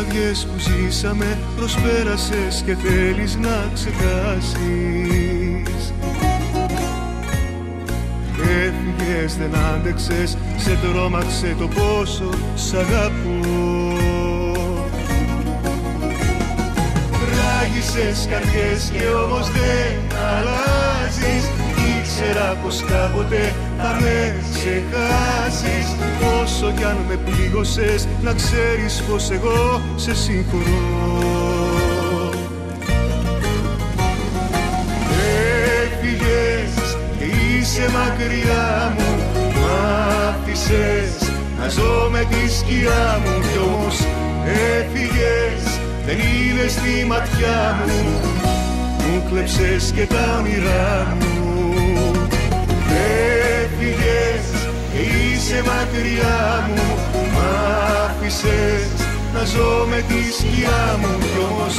στιγμές που ζήσαμε προσπέρασες και θέλεις να ξεχάσεις. Έφυγες δεν άντεξες, σε τρόμαξε το πόσο σ' αγαπώ. Ράγισες καρδιές και όμως δεν αλλάζεις Ήξερα πως κάποτε θα με ξεχάσεις Όσο κι αν με πλήγωσες να ξέρεις πως εγώ σε συγχωρώ. Έφυγες και είσαι μακριά μου Μ' άφησες να ζω με τη σκιά μου Κι όμως έφυγες δεν είδες τη ματιά μου. Μου κλέψες και τα όνειρά μου Έφυγες και είσαι μακριά μου. Μ' άφησες να ζω με τη σκιά μου. Κι όμως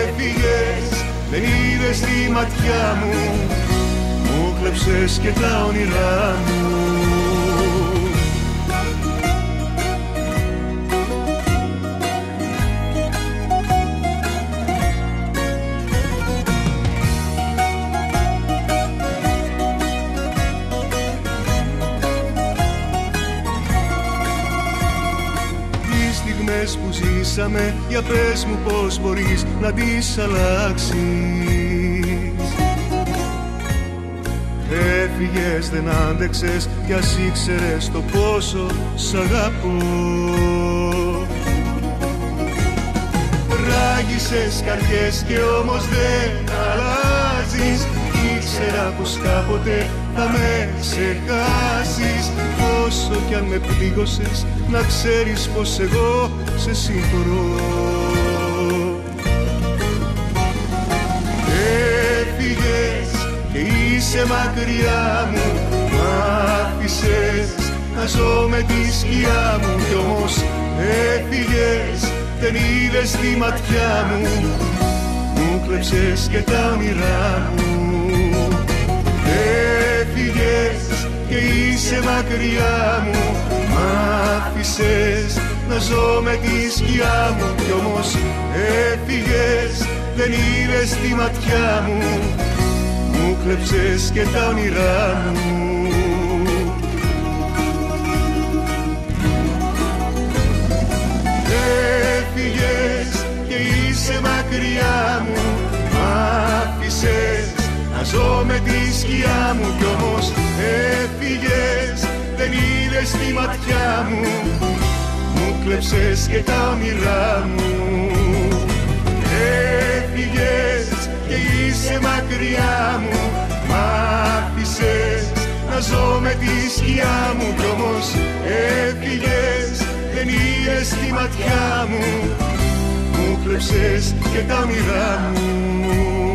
έφυγες δεν είδες τη ματιά μου. Μου κλέψες και τα όνειρά μου στιγμές που ζήσαμε Για πες μου πως μπορείς να τις αλλάξεις. Έφυγες δεν άντεξες Κι ας ήξερες το πόσο σ' αγαπώ. Ράγισες καρδιές και όμως δεν αλλάζεις. Ήξερα πως κάποτε θα με ξεχάσεις Όσο κι αν με πλήγωσες να ξέρεις πως εγώ σε συγχωρώ. Έφυγες και είσαι μακριά μου Μ' άφησες να ζω με τη σκιά μου. Κι όμως έφυγες δεν είδες τη ματιά μου. Μου κλέψες και τα όνειρά είσαι μακριά μου. Μ' άφησες να ζω με τη σκιά μου. Κι όμως έφυγες δεν είδες τη ματιά μου. Μου κλέψες και τα όνειρά μου. Έφυγες και είσαι μακριά μου. Μ' άφησες να ζω με τη σκιά μου δεν είδες τη ματιά μου Μου κλέψες και τα όνειρά μου. Έφυγες και είσαι μακριά μου Μ' άφησες να ζω με τη σκιά μου. Κι όμως έφυγες δεν είδες τη ματιά μου Μου κλέψες και τα όνειρά μου